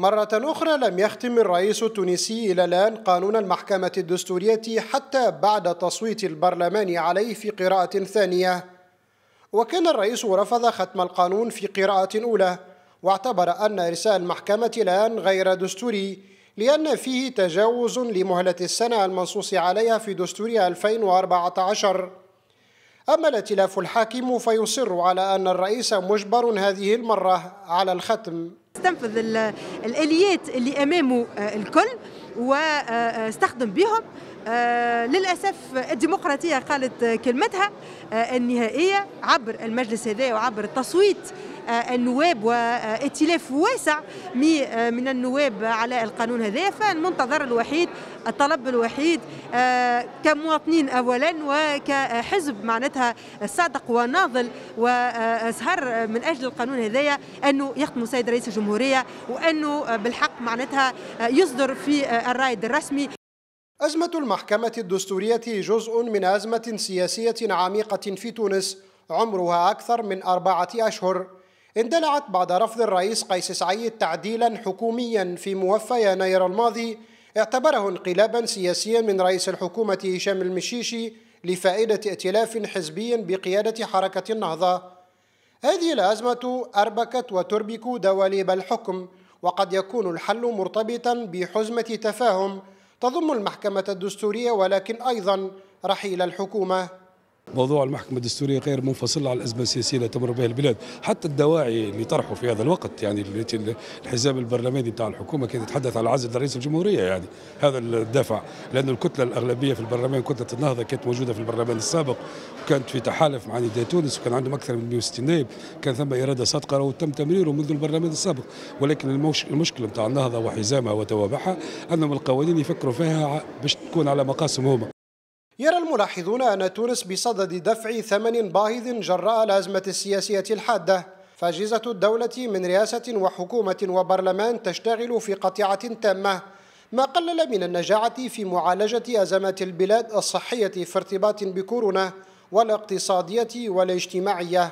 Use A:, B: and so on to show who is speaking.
A: مرة أخرى لم يختم الرئيس التونسي إلى الآن قانون المحكمة الدستورية حتى بعد تصويت البرلمان عليه في قراءة ثانية. وكان الرئيس رفض ختم القانون في قراءة أولى واعتبر أن إرسال المحكمة الآن غير دستوري لأن فيه تجاوز لمهلة السنة المنصوص عليها في دستور 2014 أما الائتلاف الحاكم فيصر على أن الرئيس مجبر هذه المرة على الختم.
B: استنفذ الآليات اللي أمامه آه، الكل واستخدم بهم. آه، للأسف الديمقراطية قالت كلمتها آه، النهائية عبر المجلس هذا وعبر التصويت النواب وائتلاف واسع من النواب على القانون هذا. فالمنتظر الوحيد الطلب الوحيد كمواطنين اولا وكحزب معناتها صادق وناضل وسهر من أجل القانون هذايا أنه يختم السيد رئيس الجمهورية وأنه بالحق معناتها يصدر في الرايد الرسمي.
A: أزمة المحكمة الدستورية جزء من أزمة سياسية عميقة في تونس عمرها أكثر من أربعة أشهر. اندلعت بعد رفض الرئيس قيس سعيد تعديلا حكوميا في موفى يناير الماضي اعتبره انقلابا سياسيا من رئيس الحكومة هشام المشيشي لفائدة ائتلاف حزبي بقيادة حركة النهضة. هذه الأزمة أربكت وتربك دواليب الحكم وقد يكون الحل مرتبطا بحزمة تفاهم تضم المحكمة الدستورية ولكن أيضا رحيل الحكومة.
C: موضوع المحكمة الدستورية غير منفصل عن الأزمة السياسية التي تمر بها البلاد. حتى الدواعي اللي طرحوا في هذا الوقت يعني الحزام البرلماني بتاع الحكومة كان يتحدث على عزل رئيس الجمهورية يعني هذا الدافع لأن الكتلة الأغلبية في البرلمان كتلة النهضة كانت موجودة في البرلمان السابق. وكانت في تحالف مع نداء تونس وكان عندهم أكثر من 160 نائب. كان ثم إرادة صادقة وتم تمريره منذ البرلمان السابق. ولكن المشكلة بتاع النهضة وحزامها وتوابعها أنهم القوانين يفكروا فيها باش تكون على مقاسم هما.
A: يرى الملاحظون أن تونس بصدد دفع ثمن باهظ جراء الأزمة السياسية الحادة. فأجهزة الدولة من رئاسة وحكومة وبرلمان تشتغل في قطيعة تامة. ما قلل من النجاعة في معالجة أزمات البلاد الصحية في ارتباط بكورونا والاقتصادية والاجتماعية.